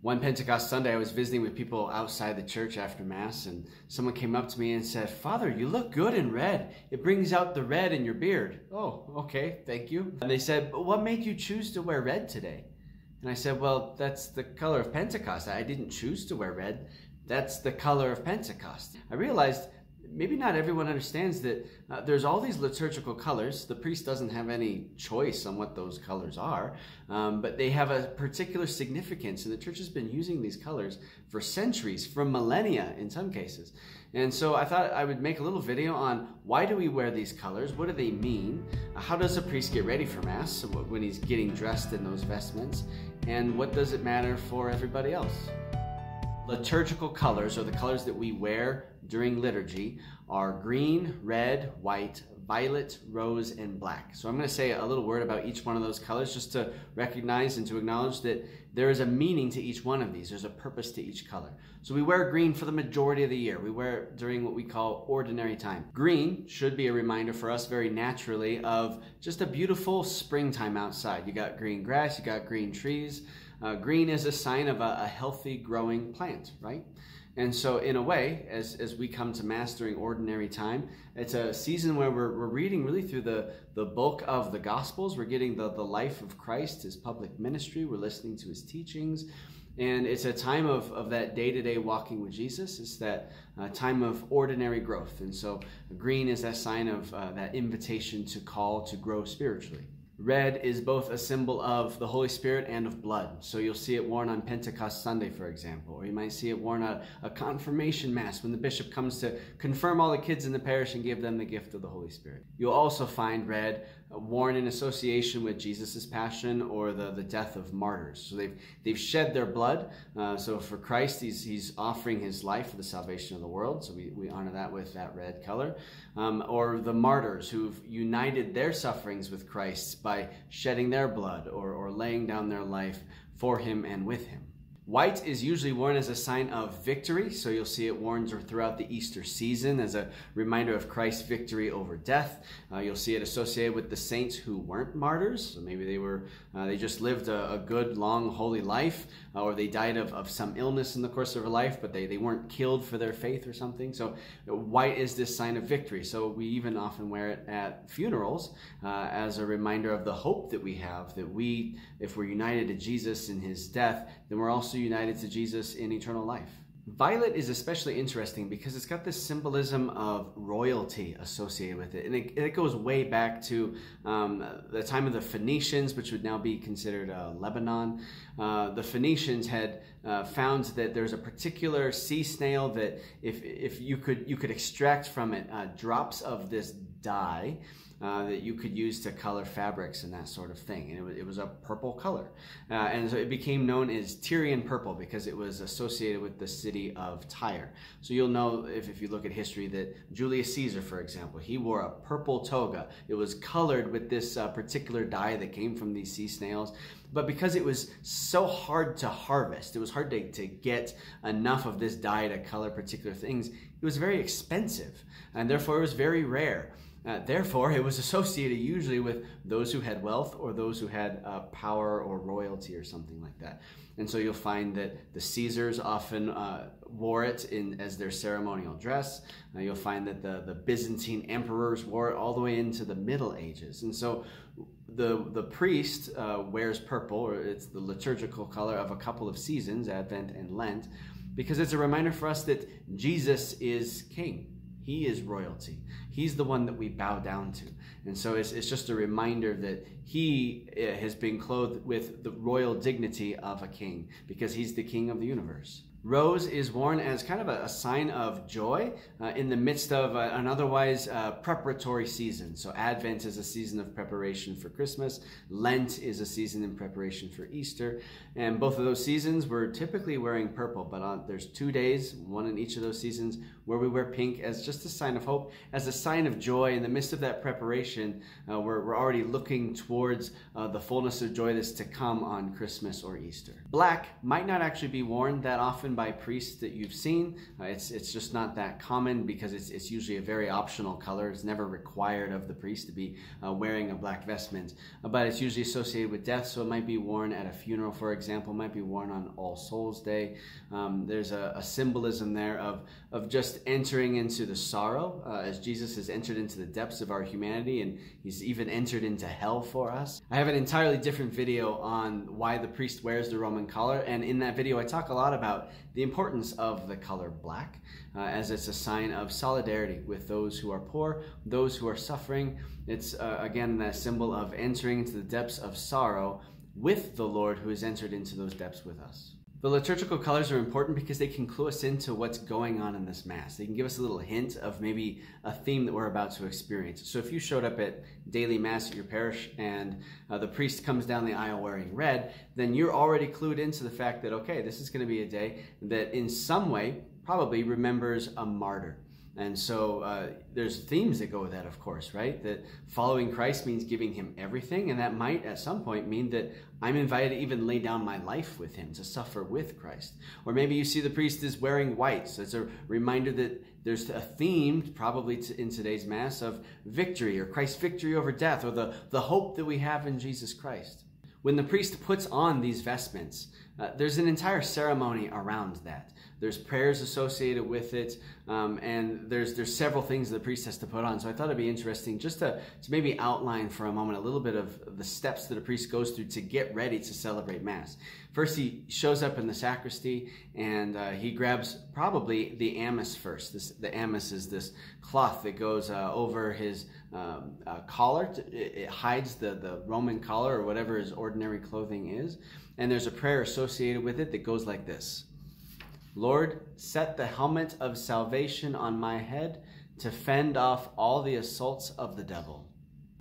One Pentecost Sunday, I was visiting with people outside the church after Mass, and someone came up to me and said, Father, you look good in red. It brings out the red in your beard. Oh, okay, thank you. And they said, But what made you choose to wear red today? And I said, Well, that's the color of Pentecost. I didn't choose to wear red. That's the color of Pentecost. I realized maybe not everyone understands that uh, there's all these liturgical colors. The priest doesn't have any choice on what those colors are, um, but they have a particular significance, and the church has been using these colors for centuries, for millennia in some cases. And so I thought I would make a little video on why do we wear these colors? What do they mean? Uh, how does a priest get ready for Mass when he's getting dressed in those vestments? And what does it matter for everybody else? Liturgical colors, or the colors that we wear during liturgy, are green, red, white, violet, rose, and black. So I'm going to say a little word about each one of those colors just to recognize and to acknowledge that there is a meaning to each one of these. There's a purpose to each color. So we wear green for the majority of the year. We wear it during what we call ordinary time. Green should be a reminder for us very naturally of just a beautiful springtime outside. You got green grass, you got green trees. Uh, green is a sign of a, a, healthy growing plant, right? And so, in a way, as, as we come to Mass during ordinary time, it's a season where we're, we're reading really through the, the bulk of the Gospels. We're getting the, the life of Christ, his public ministry, we're listening to his teachings. And it's a time of, of that day to day walking with Jesus. It's that uh, time of ordinary growth. And so, green is that sign of uh, that invitation to call to grow spiritually. Red is both a symbol of the Holy Spirit and of blood. So you'll see it worn on Pentecost Sunday, for example, or you might see it worn at a confirmation mass when the bishop comes to confirm all the kids in the parish and give them the gift of the Holy Spirit. You'll also find red worn in association with Jesus' passion or the, the death of martyrs. So they've, they've shed their blood. Uh, so for Christ, he's, he's offering his life for the salvation of the world. So we, we honor that with that red color. Um, or the martyrs who've united their sufferings with Christ by shedding their blood or, or laying down their life for him and with him. White is usually worn as a sign of victory, so you'll see it worn throughout the Easter season as a reminder of Christ's victory over death. Uh, you'll see it associated with the saints who weren't martyrs, so maybe they were uh, they just lived a, a, good, long, holy life, uh, or they died of, of some illness in the course of their life, but they, they weren't killed for their faith or something. So white is this sign of victory. So we even often wear it at funerals uh, as a reminder of the hope that we have that we, if we're united to Jesus in His death, then we're also united to Jesus in eternal life. Violet is especially interesting because it's got this symbolism of royalty associated with it. And it, it goes way back to um, the time of the Phoenicians, which would now be considered uh, Lebanon. Uh, the Phoenicians had uh, found that there's a particular sea snail that if, if you, could, you could extract from it uh, drops of this dye, uh, that you could use to color fabrics and that sort of thing. And it was, it was a purple color. Uh, and so it became known as Tyrian purple because it was associated with the city of Tyre. So you'll know if, if you look at history that Julius Caesar, for example, he wore a purple toga. It was colored with this uh, particular dye that came from these sea snails. But because it was so hard to harvest, it was hard to, to get enough of this dye to color particular things, it was very expensive. And therefore, it was very rare. Uh, therefore, it was associated usually with those who had wealth or those who had uh, power or royalty or something like that. And so you'll find that the Caesars often uh, wore it in, as their ceremonial dress. Uh, you'll find that the, the Byzantine emperors wore it all the way into the Middle Ages. And so the, the priest uh, wears purple, or it's the liturgical color of a couple of seasons, Advent and Lent, because it's a reminder for us that Jesus is king. He is royalty. He's the one that we bow down to. And so it's, it's just a reminder that he eh, has been clothed with the royal dignity of a king because he's the king of the universe. Rose is worn as kind of a, a sign of joy uh, in the midst of a, an otherwise uh, preparatory season. So, Advent is a season of preparation for Christmas, Lent is a season in preparation for Easter. And both of those seasons, we're typically wearing purple, but on, there's two days, one in each of those seasons, where we wear pink as just a sign of hope, as a sign sign of joy. In the midst of that preparation, uh, we're, we're already looking towards uh, the fullness of joy that's to come on Christmas or Easter. Black might not actually be worn that often by priests that you've seen. Uh, it's, it's just not that common because it's, it's usually a very optional color. It's never required of the priest to be uh, wearing a black vestment, uh, but it's usually associated with death, so it might be worn at a funeral, for example, it might be worn on All Souls Day. Um, there's a, a, symbolism there of, of just entering into the sorrow uh, as Jesus has entered into the depths of our humanity and he's even entered into hell for us. I have an entirely different video on why the priest wears the Roman collar, and in that video, I talk a lot about the importance of the color black uh, as it's a sign of solidarity with those who are poor, those who are suffering. It's uh, again that symbol of entering into the depths of sorrow with the Lord who has entered into those depths with us. The liturgical colors are important because they can clue us into what's going on in this Mass. They can give us a little hint of maybe a theme that we're about to experience. So if you showed up at daily Mass at your parish and uh, the priest comes down the aisle wearing red, then you're already clued into the fact that, okay, this is going to be a day that in some way probably remembers a martyr. And so uh, there's themes that go with that, of course, right? That following Christ means giving him everything, and that might at some point mean that I'm invited to even lay down my life with him, to suffer with Christ. Or maybe you see the priest is wearing white, so it's a reminder that there's a theme, probably in today's Mass, of victory, or Christ's victory over death, or the, the hope that we have in Jesus Christ. When the priest puts on these vestments, uh, there's an entire ceremony around that. There's prayers associated with it, um, and there's there's several things the priest has to put on. So I thought it'd be interesting just to, to maybe outline for a moment a little bit of the steps that a priest goes through to get ready to celebrate Mass. First, he shows up in the sacristy and uh, he grabs probably the amice first. This, the amice is this cloth that goes uh, over his um, collar. It, it hides the, the Roman collar or whatever his ordinary clothing is. And there's a prayer associated with it that goes like this Lord, set the helmet of salvation on my head to fend off all the assaults of the devil.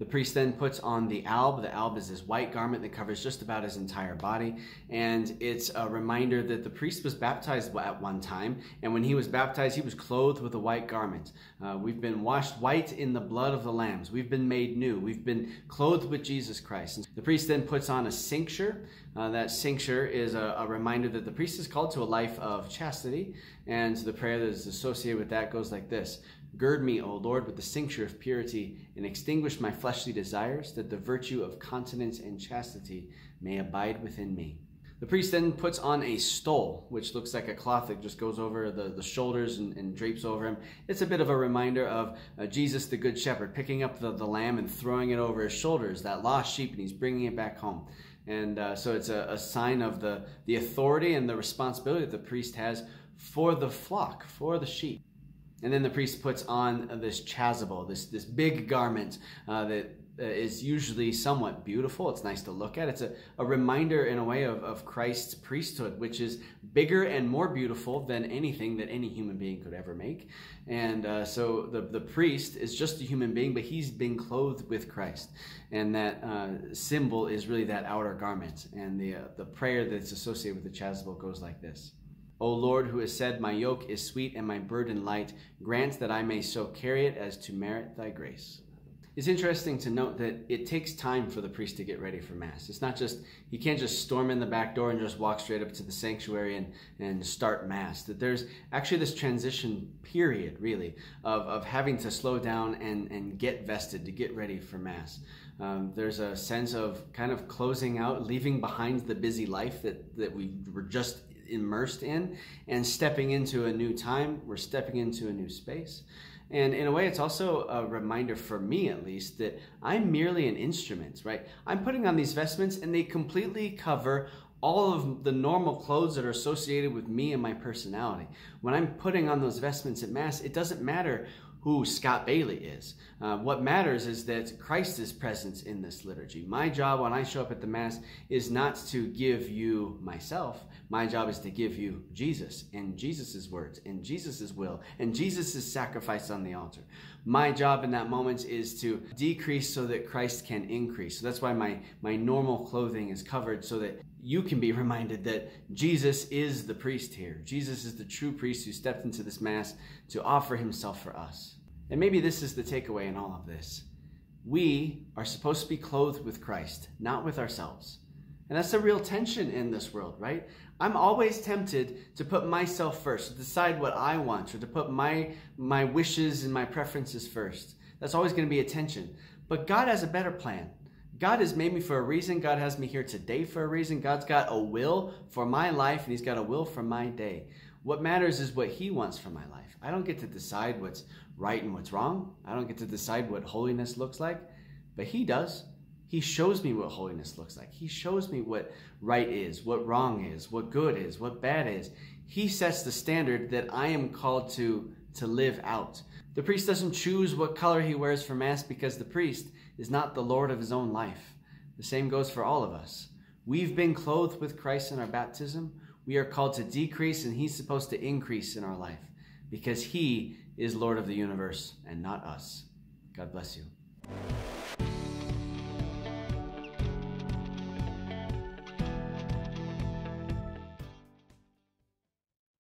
The priest then puts on the alb. The alb is this white garment that covers just about his entire body. And it's a reminder that the priest was baptized at one time. And when he was baptized, he was clothed with a white garment. Uh, we've been washed white in the blood of the lambs. We've been made new. We've been clothed with Jesus Christ. And the priest then puts on a cincture. Uh, that cincture is a, a reminder that the priest is called to a life of chastity. And the prayer that is associated with that goes like this Gird me, O Lord, with the cincture of purity, and extinguish my fleshly desires, that the virtue of continence and chastity may abide within me. The priest then puts on a stole, which looks like a cloth that just goes over the, the shoulders and, and drapes over him. It's a bit of a reminder of uh, Jesus, the Good Shepherd, picking up the, the lamb and throwing it over his shoulders, that lost sheep, and he's bringing it back home. And uh, so it's a, a sign of the, the authority and the responsibility that the priest has for the flock, for the sheep. And then the priest puts on this chasuble, this, this big garment uh, that uh, usually somewhat beautiful. It's nice to look at. It's a, a reminder, in a way, of, of Christ's priesthood, which is bigger and more beautiful than anything that any human being could ever make. And uh, so the, the priest is just a human being, but he's been clothed with Christ. And that uh, symbol is really that outer garment. And the, uh, the prayer that's associated with the chasuble goes like this. O Lord, who has said, My yoke is sweet and my burden light, grant that I may so carry it as to merit thy grace. It's interesting to note that it takes time for the priest to get ready for Mass. It's not just, he can't just storm in the back door and just walk straight up to the sanctuary and, and start Mass. That there's actually this transition period, really, of, of having to slow down and, and get vested, to get ready for Mass. Um, there's a sense of kind of closing out, leaving behind the busy life that, that we were just immersed in and stepping into a new time. We're stepping into a new space. And in a way, it's also a reminder for me, at least, that I'm merely an instrument, right? I'm putting on these vestments and they completely cover all of the normal clothes that are associated with me and my personality. When I'm putting on those vestments at Mass, it doesn't matter who Scott Bailey is. Uh, what matters is that Christ is present in this liturgy. My job when I show up at the Mass is not to give you myself. My job is to give you Jesus and Jesus' words and Jesus' will and Jesus' sacrifice on the altar. My job in that moment is to decrease so that Christ can increase. So that's why my, my normal clothing is covered so that you can be reminded that Jesus is the priest here. Jesus is the true priest who stepped into this Mass to offer himself for us. And maybe this is the takeaway in all of this. We are supposed to be clothed with Christ, not with ourselves. And that's a real tension in this world, right? I'm always tempted to put myself first, to decide what I want, or to put my, my wishes and my preferences first. That's always going to be a tension. But God has a better plan. God has made me for a reason. God has me here today for a reason. God's got a will for my life, and He's got a will for my day. What matters is what He wants for my life. I don't get to decide what's right and what's wrong. I don't get to decide what holiness looks like, but He does. He shows me what holiness looks like. He shows me what right is, what wrong is, what good is, what bad is. He sets the standard that I am called to to live out. The priest doesn't choose what color he wears for mass because the priest is not the lord of his own life. The same goes for all of us. We've been clothed with Christ in our baptism. We are called to decrease and he's supposed to increase in our life because he is Lord of the universe and not us. God bless you.